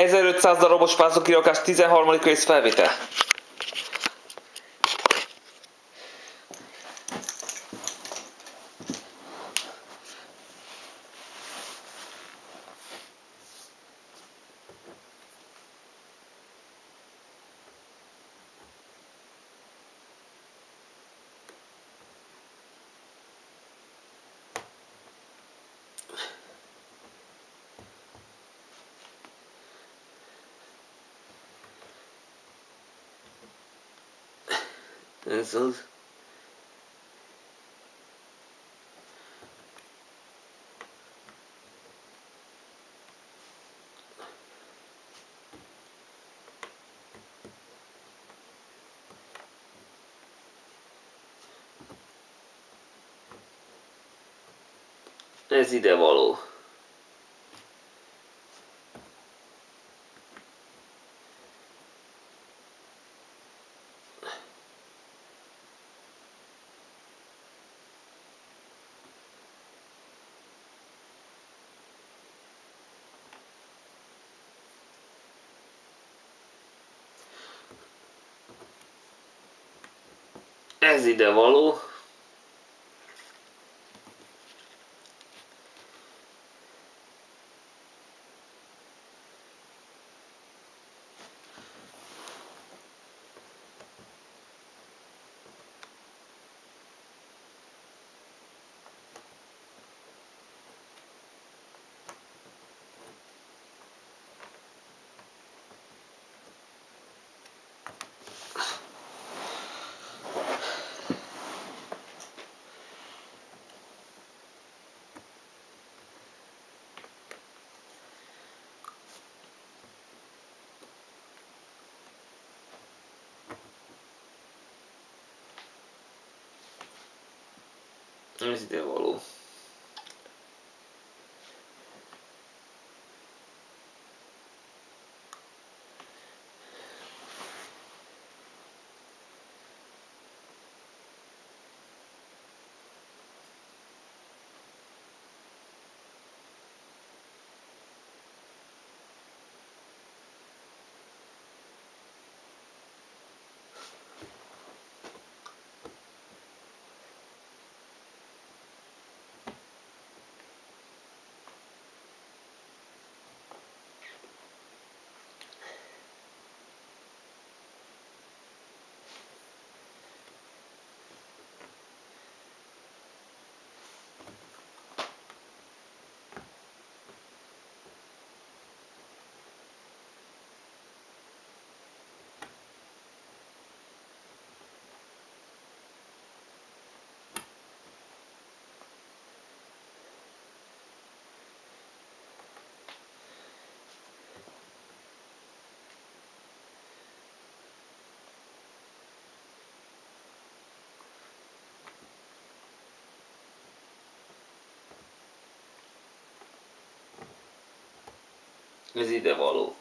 1500 darabos pászokirokás 13. rész felvétel. Az. Ez ide való. Ez ide való. Ez ide Ez ide való.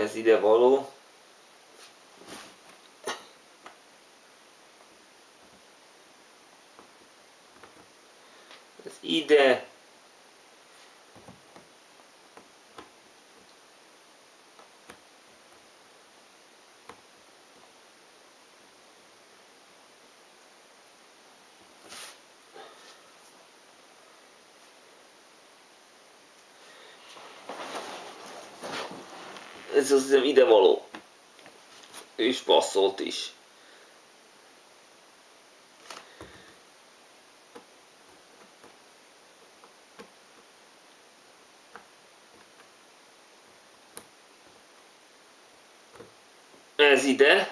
Ez ide való. Ez ide. ez az ide való. És passzolt is. Ez ide.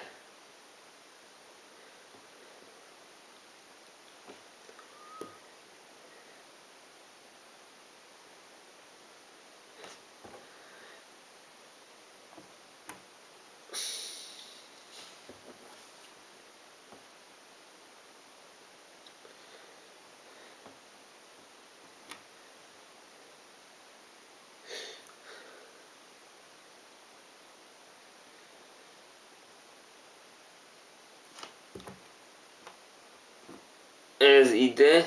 Ez ide.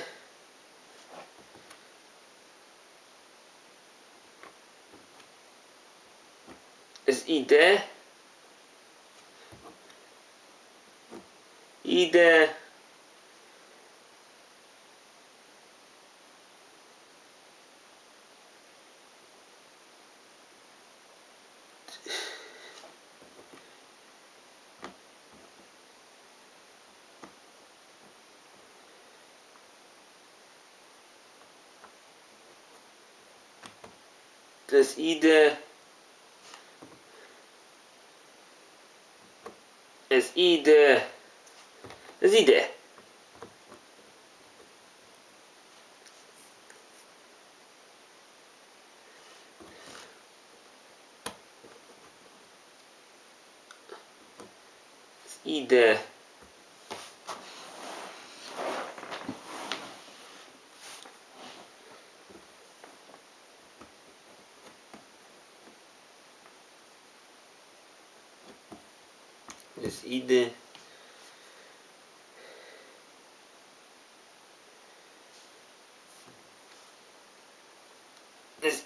Ez ide. Ide. Das ide ez ide ez ide. Ide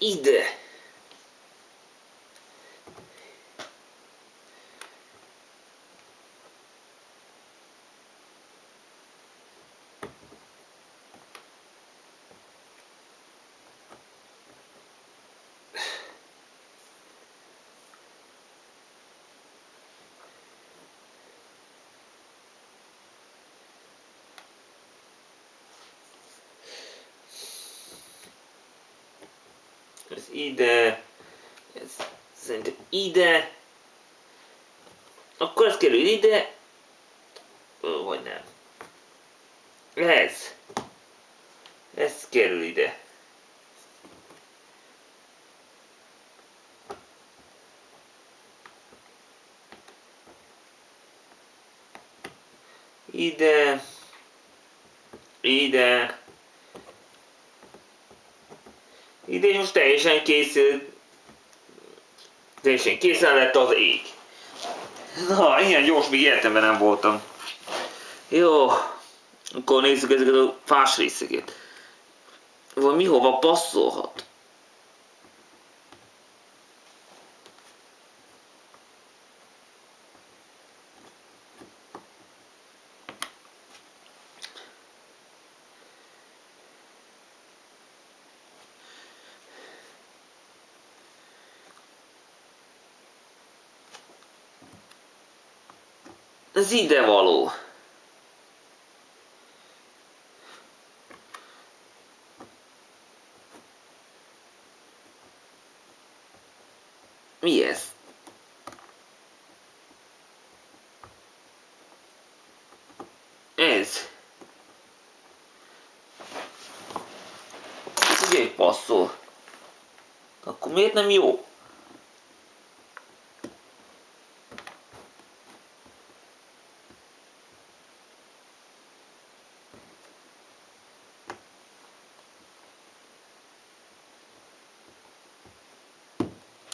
Ez ide. ez szerintem ide, akkor ez kerül ide, vagy nem. Ez. Ez kerül ide. Ide. Ide. Idén most teljesen készül, teljesen készen lett az ég. Na, ilyen gyors még életemben nem voltam. Jó, akkor nézzük ezeket a fás részeket. Vagy mi hova passzolhat? Ez ide való. Mi ez? Ez. Ez egy passzol. Akkor miért nem jó?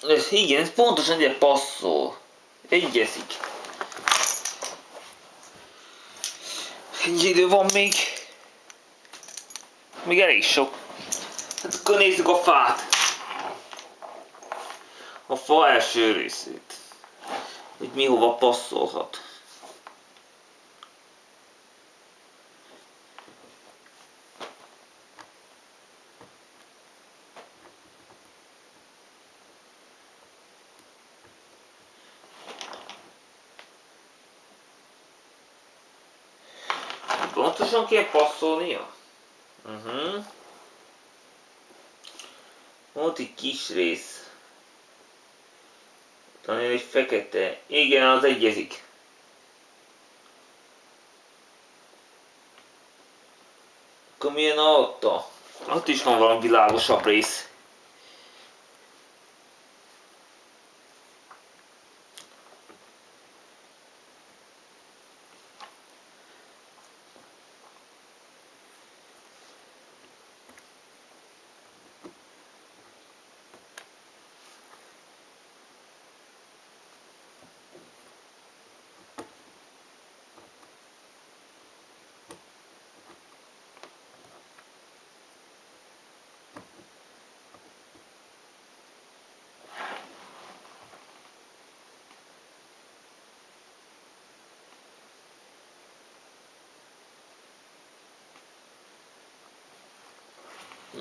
Ez, igen, ez pontosan egy passzol. Egyezik. Ennyi idő van még. Még elég sok. Hát akkor nézzük a fát. A fa első részét. Hogy mi hova passzolhat. Kell passzolnia? Uh-huh. Volt egy kis rész. Egy fekete. Igen, az egyezik. Akkor milyen autó? Ott is van valami világosabb rész.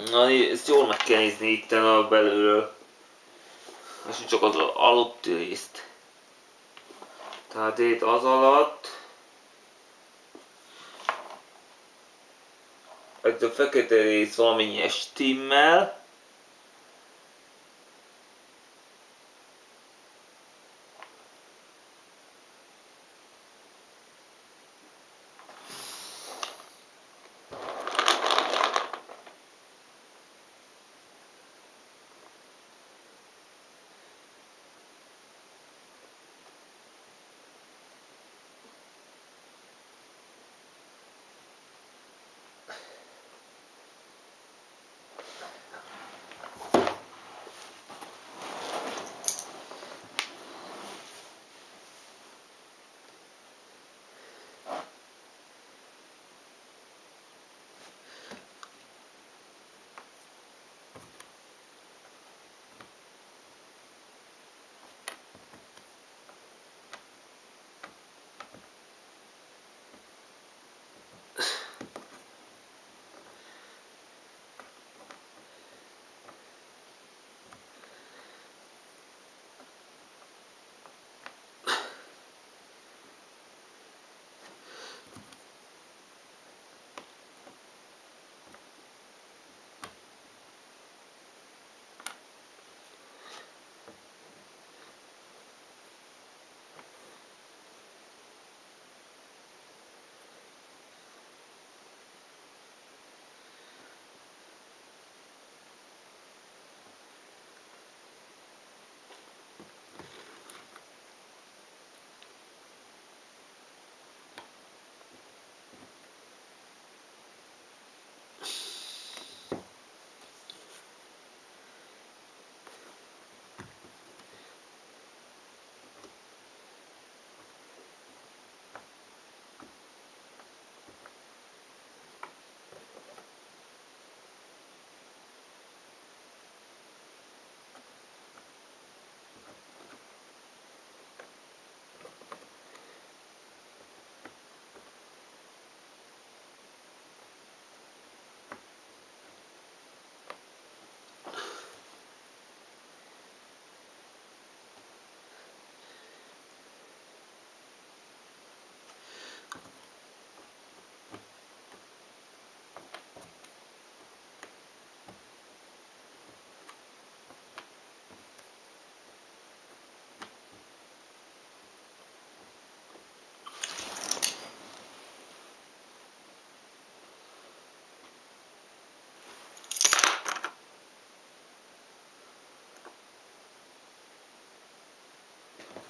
Na, ezt jól meg kell nézni itt a belülről. És csak az alutti részt. Tehát itt az alatt. Itt a fekete rész valamilyen stimmel.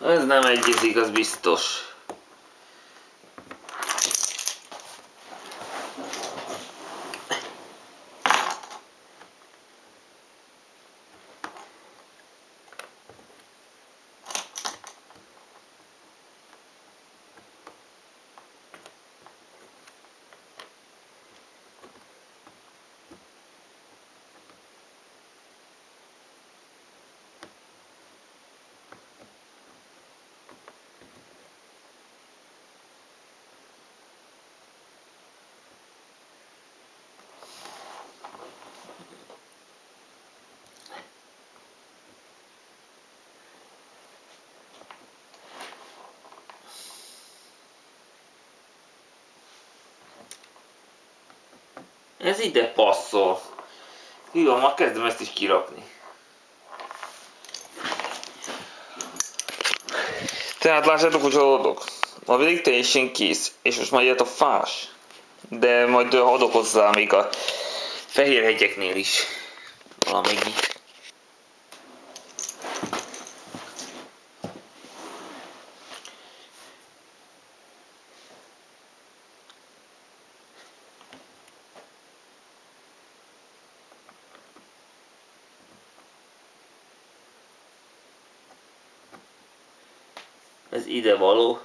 Ez nem egyezik, az biztos. Ez ide passzol. Jó, már kezdem ezt is kirakni. Tehát lássátok, hogy haladok. Ma pedig teljesen kész, és most majd jött a fás. De majd adok hozzá még a fehér hegyeknél is valamennyi. Ez ide való.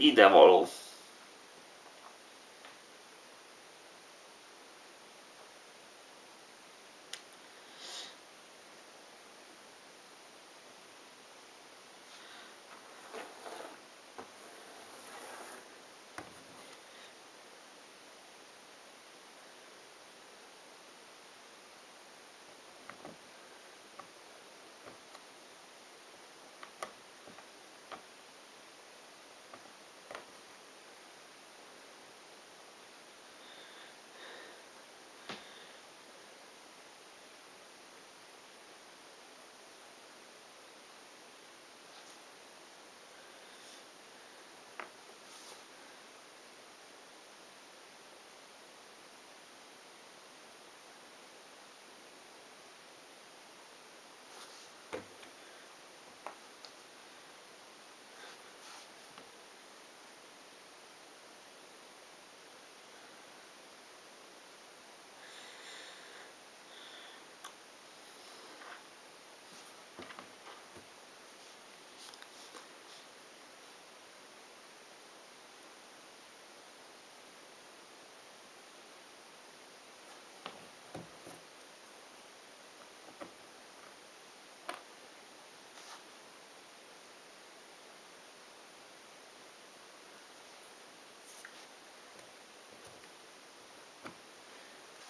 Ez ide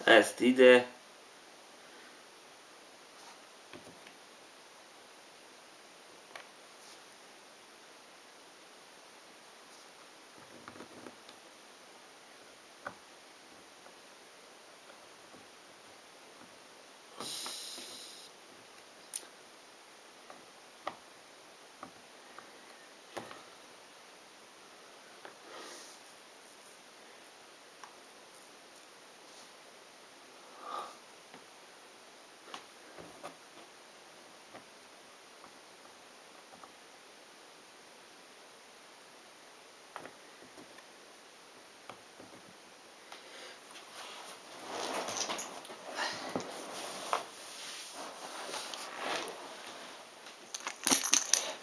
ezt ide,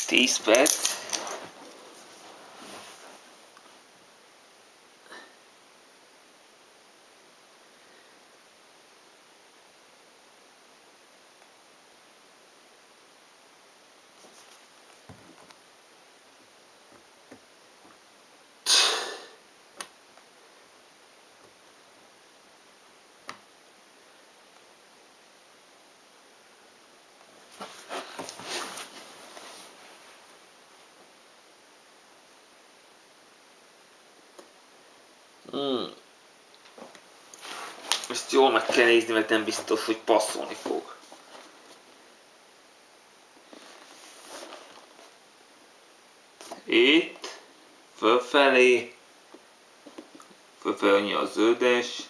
taste bad. Hmm. Ezt jól meg kell nézni, mert nem biztos, hogy passzolni fog. Itt, fölfelé, fölfelé a zöldes,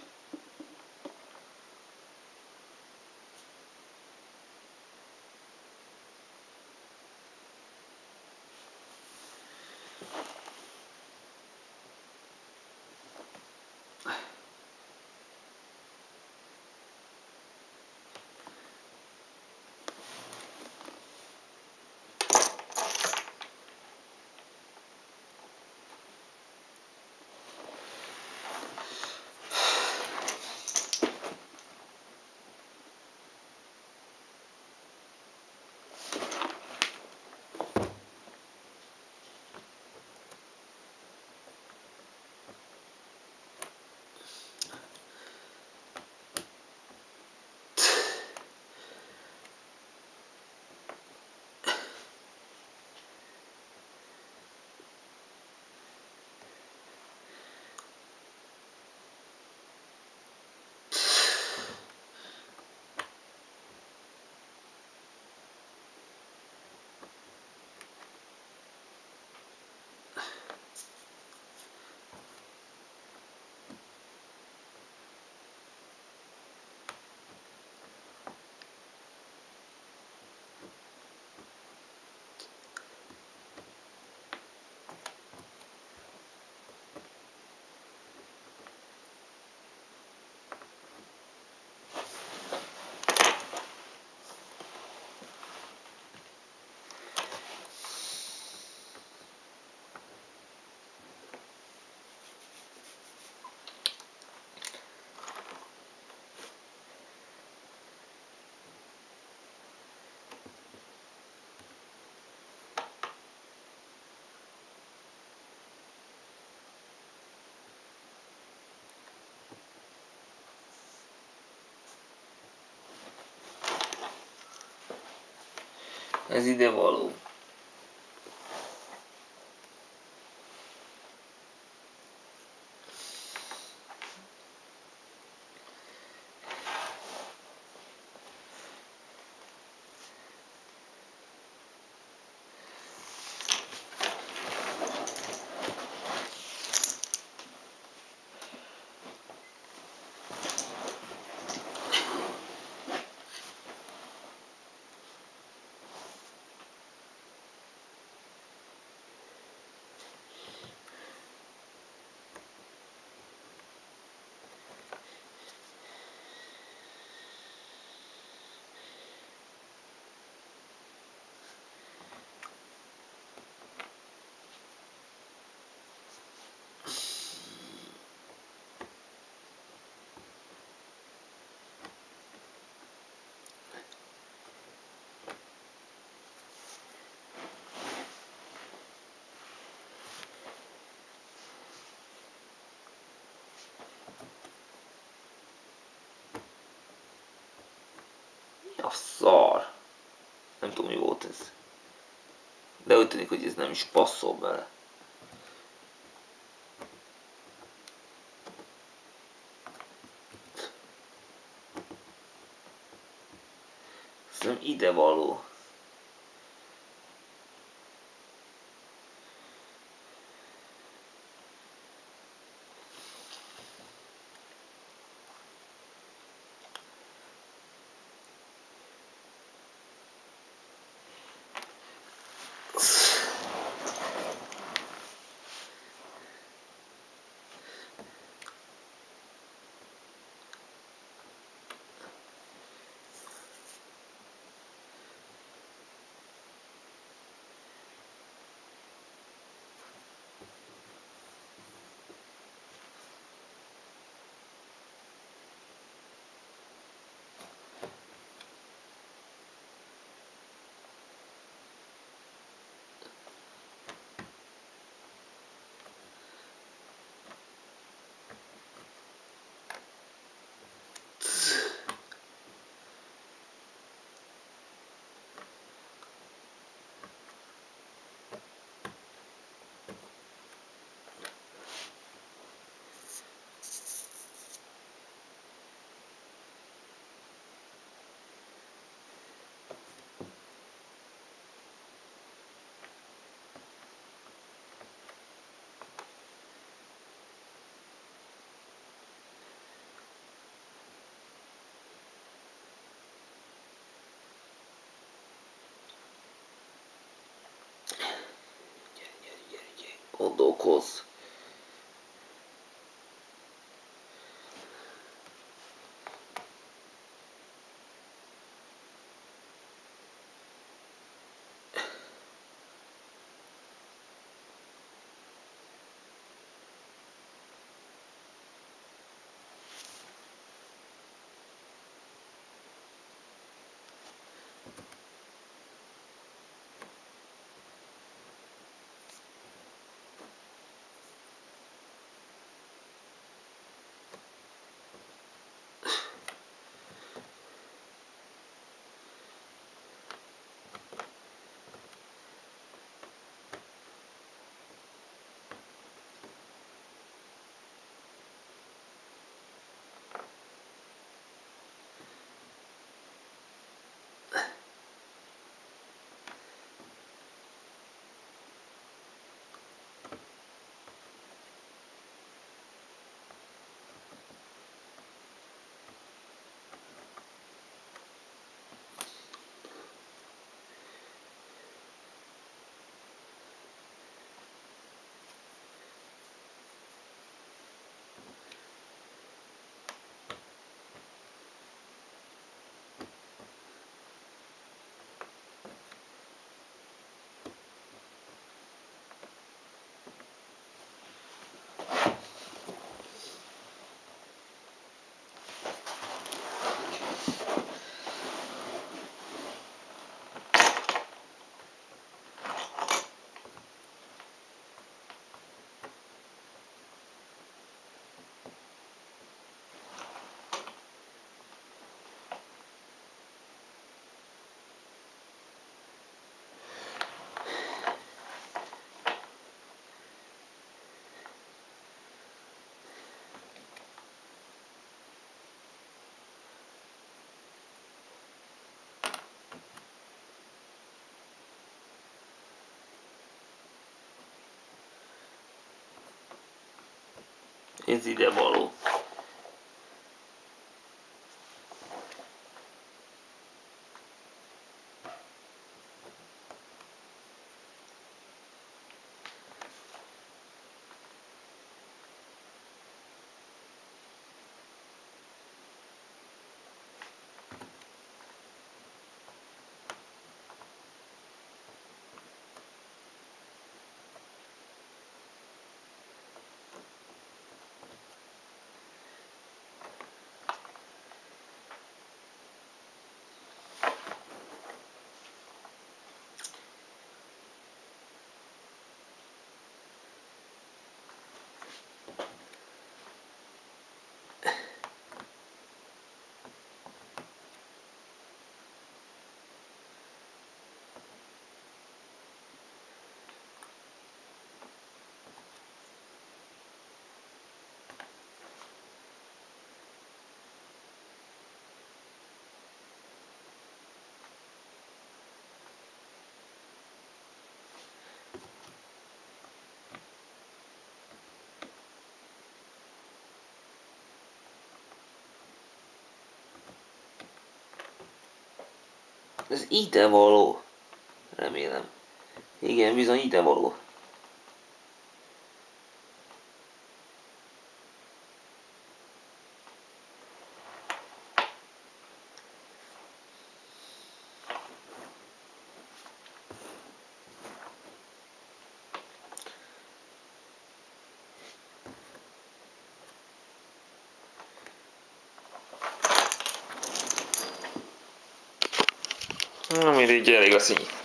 Ez ide való. A szar. Nem tudom, mi volt ez. De úgy tűnik, hogy ez nem is passzol bele. 運動コース。Ez ide való. Ez ide való. Remélem. Igen, bizony ide való. Na mindegy, elég a szín.